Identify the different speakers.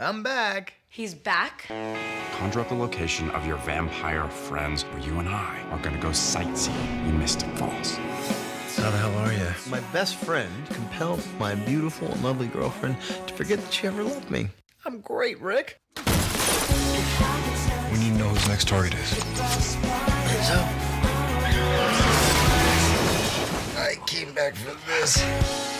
Speaker 1: I'm back.
Speaker 2: He's back?
Speaker 3: Conjure up the location of your vampire friends where you and I are gonna go sightseeing in Mystic Falls.
Speaker 1: How the hell are you? My best friend compelled my beautiful and lovely girlfriend to forget that she ever loved me. I'm great, Rick.
Speaker 4: We need to know who next target is.
Speaker 1: So, I came back for this.